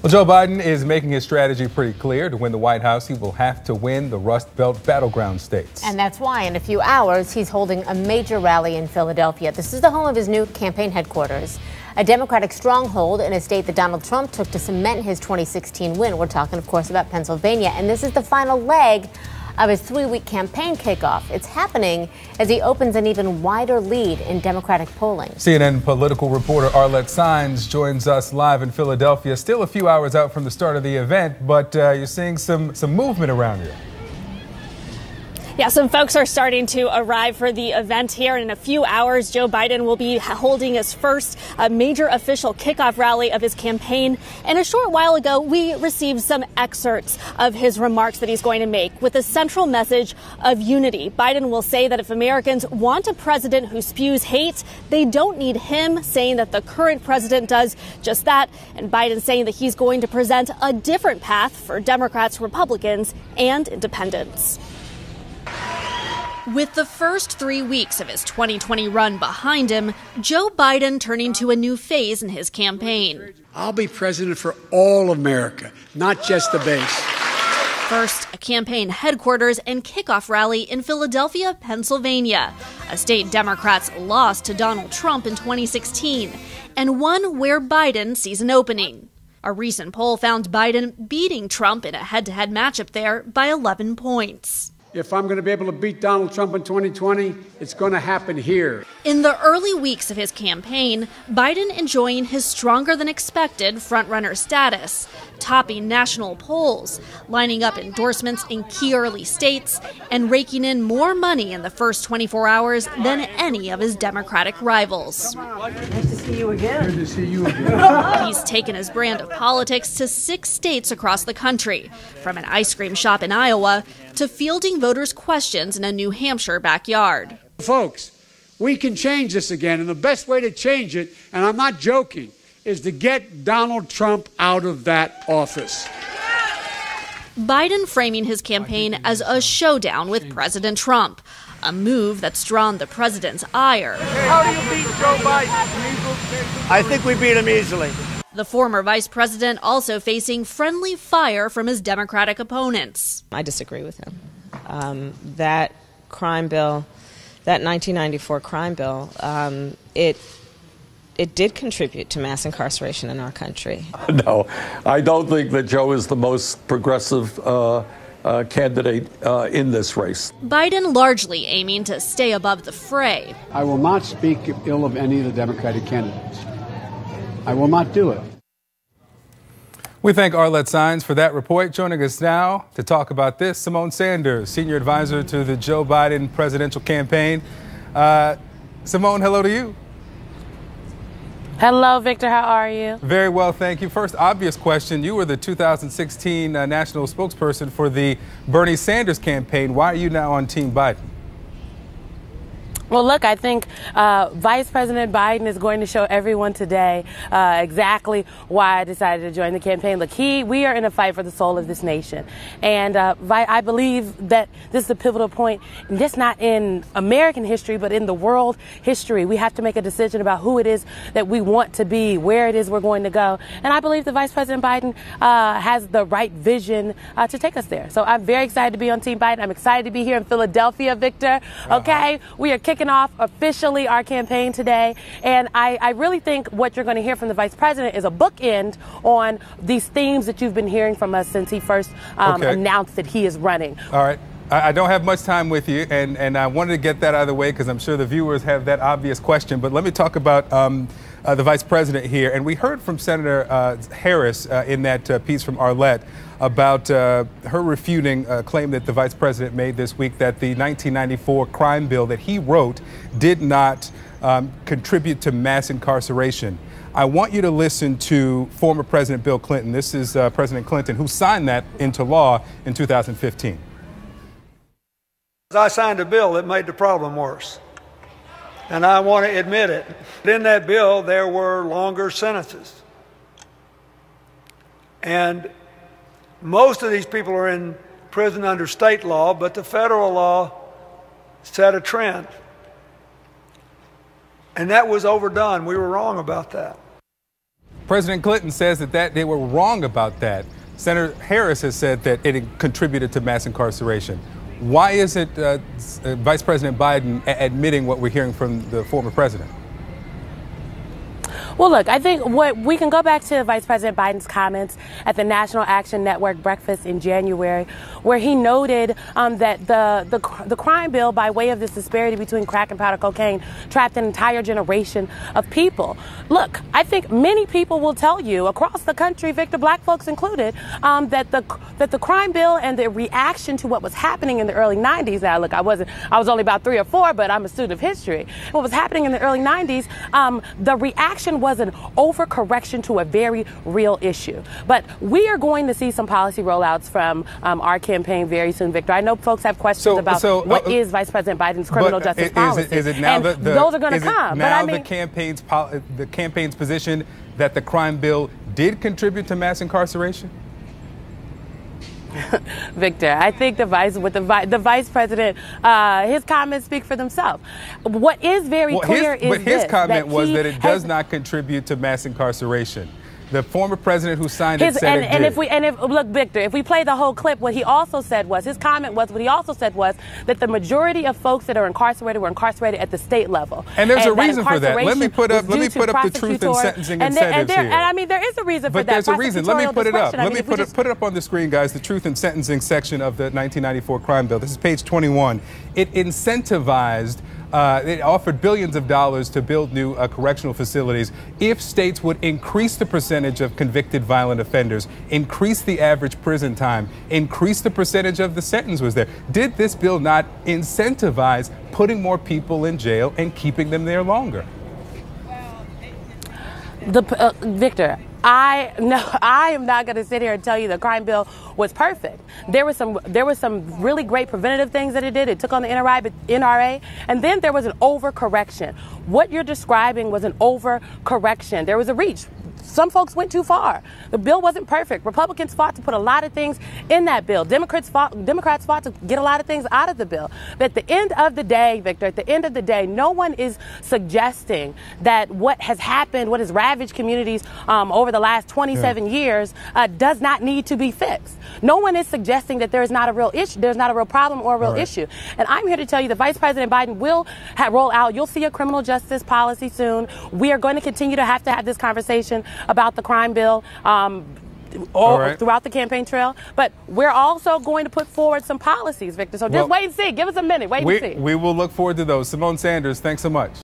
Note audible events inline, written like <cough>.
Well, Joe Biden is making his strategy pretty clear. To win the White House, he will have to win the Rust Belt battleground states. And that's why, in a few hours, he's holding a major rally in Philadelphia. This is the home of his new campaign headquarters, a Democratic stronghold in a state that Donald Trump took to cement his 2016 win. We're talking, of course, about Pennsylvania. And this is the final leg of his three week campaign kickoff. It's happening as he opens an even wider lead in Democratic polling. CNN political reporter Arlette Saenz joins us live in Philadelphia. Still a few hours out from the start of the event, but uh, you're seeing some, some movement around here. Yeah, some folks are starting to arrive for the event here. And in a few hours, Joe Biden will be holding his first uh, major official kickoff rally of his campaign. And a short while ago, we received some excerpts of his remarks that he's going to make with a central message of unity. Biden will say that if Americans want a president who spews hate, they don't need him, saying that the current president does just that. And Biden saying that he's going to present a different path for Democrats, Republicans, and independents. With the first three weeks of his 2020 run behind him, Joe Biden turning to a new phase in his campaign. I'll be president for all America, not just the base. First, a campaign headquarters and kickoff rally in Philadelphia, Pennsylvania, a state Democrats lost to Donald Trump in 2016, and one where Biden sees an opening. A recent poll found Biden beating Trump in a head to head matchup there by 11 points. If I'm going to be able to beat Donald Trump in 2020, it's going to happen here. In the early weeks of his campaign, Biden enjoying his stronger than expected frontrunner status, topping national polls, lining up endorsements in key early states, and raking in more money in the first 24 hours than any of his Democratic rivals. Nice to see you again. Good to see you again. <laughs> He's taken his brand of politics to six states across the country, from an ice cream shop in Iowa to fielding voters' questions in a New Hampshire backyard. Folks, we can change this again, and the best way to change it, and I'm not joking, is to get Donald Trump out of that office. Biden framing his campaign as a showdown with President Trump, a move that's drawn the president's ire. How do you beat Joe Biden? I think we beat him easily. The former vice president also facing friendly fire from his Democratic opponents. I disagree with him. Um, that crime bill, that 1994 crime bill, um, it it did contribute to mass incarceration in our country. <laughs> No, I don't think that Joe is the most progressive uh, uh, candidate uh, in this race. Biden largely aiming to stay above the fray. I will not speak ill of any of the Democratic candidates. I will not do it. We thank Arlette Saenz for that report. Joining us now to talk about this, Symone Sanders, senior advisor to the Joe Biden presidential campaign. Uh, Symone, hello to you. Hello, Victor. How are you? Very well, thank you. First, obvious question. You were the 2016 uh, national spokesperson for the Bernie Sanders campaign. Why are you now on Team Biden? Well, look, I think uh, Vice President Biden is going to show everyone today uh, exactly why I decided to join the campaign. Look, he, we are in a fight for the soul of this nation, and uh, I believe that this is a pivotal point, just not in American history, but in the world history. We have to make a decision about who it is that we want to be, where it is we're going to go, and I believe that Vice President Biden uh, has the right vision uh, to take us there. So I'm very excited to be on Team Biden. I'm excited to be here in Philadelphia, Victor. Okay, uh-huh. we are kicking kicking off officially our campaign today. And I, I really think what you're going to hear from the vice president is a bookend on these themes that you've been hearing from us since he first um, okay. announced that he is running. All right. I don't have much time with you, and, and I wanted to get that out of the way because I'm sure the viewers have that obvious question. But let me talk about um, uh, the vice president here. And we heard from Senator uh, Harris uh, in that uh, piece from Arlette about uh, her refuting a claim that the vice president made this week that the 1994 crime bill that he wrote did not um, contribute to mass incarceration. I want you to listen to former President Bill Clinton. This is uh, President Clinton, who signed that into law in 2015. I signed a bill that made the problem worse. And I want to admit it. In that bill, there were longer sentences. And most of these people are in prison under state law, but the federal law set a trend. And that was overdone. We were wrong about that. President Clinton says that, that they were wrong about that. Senator Harris has said that it contributed to mass incarceration. Why isn't uh, uh, Vice President Biden admitting what we're hearing from the former president? Well, look, I think what we can go back to Vice President Biden's comments at the National Action Network breakfast in January, where he noted um, that the, the the crime bill, by way of this disparity between crack and powder cocaine, trapped an entire generation of people. Look, I think many people will tell you across the country, Victor, black folks included, um, that the that the crime bill and the reaction to what was happening in the early 90s. Now, look, I wasn't, I was only about three or four, but I'm a student of history. What was happening in the early 90s? Um, the reaction was an overcorrection to a very real issue. But we are going to see some policy rollouts from um, our campaign very soon, Victor. I know folks have questions So- about so, what uh, is Vice President Biden's criminal uh, justice is policy. It, is it now and the, the those are going to come? Now but I mean, the campaign's pol- the campaign's position that the crime bill did contribute to mass incarceration. <laughs> Victor, I think the vice with the vice, the vice president, uh, his comments speak for themselves. What is very Well, clear his, is but his this, comment was that it has- does not contribute to mass incarceration. The former president who signed His, it said and, it and if we and if look, Victor, if we play the whole clip, what he also said was his comment was what he also said was that the majority of folks that are incarcerated were incarcerated at the state level. And there's a that reason for that. Let me put up- let me put up the truth prosecutor- sentencing and there, and, incentives there, here. and I mean there is a reason for But that. there's a reason. Let me put it up. discretion. I Let mean, me put it, just- put it up on the screen, guys. The truth and sentencing section of the 1994 crime bill. This is page 21. It incentivized. Uh, it offered billions of dollars to build new uh, correctional facilities if states would increase the percentage of convicted violent offenders, increase the average prison time, increase the percentage of the sentence was there. Did this bill not incentivize putting more people in jail and keeping them there longer? The uh, Victor, I no, <laughs> I am not going to sit here and tell you the crime bill was perfect. There was some there was some really great preventative things that it did. It took on the NRA, but NRA, and then there was an overcorrection. What you're describing was an overcorrection. There was a reach. Some folks went too far. The bill wasn't perfect. Republicans fought to put a lot of things in that bill. Democrats fought, Democrats fought to get a lot of things out of the bill. But at the end of the day, Victor, at the end of the day, no one is suggesting that what has happened, what has ravaged communities um, over the last 27 years, uh, does not need to be fixed. No one is suggesting that there is not a real issue, there's not a real problem or a real right. issue. And I'm here to tell you that Vice President Biden will ha- roll out. You'll see a criminal justice policy soon. We are going to continue to have to have this conversation about the crime bill. Um, all, right. throughout the campaign trail, but we're also going to put forward some policies, Victor. So just Well, wait and see. Give us a minute. Wait We, and see. we will look forward to those. Symone Sanders, thanks so much.